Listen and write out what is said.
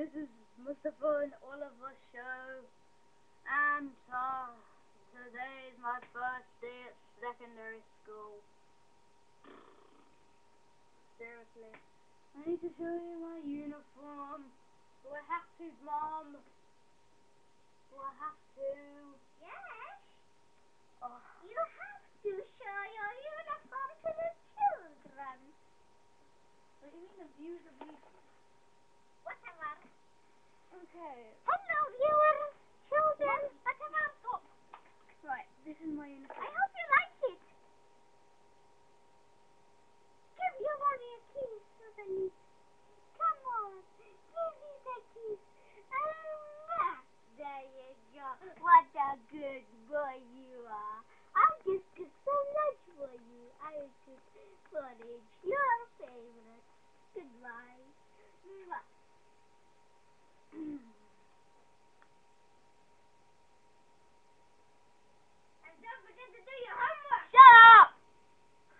this is Mustafa and Oliver show, and uh, today is my first day at secondary school. Seriously, I need to show you my uniform. Have to, Mom? Okay. Hello, no, viewers, children. But about up. Right, this is my uniform. I hope you like it. Give your mommy a kiss, Rosalie. Come on, give me the kiss. Um, there you go. What a good boy you are.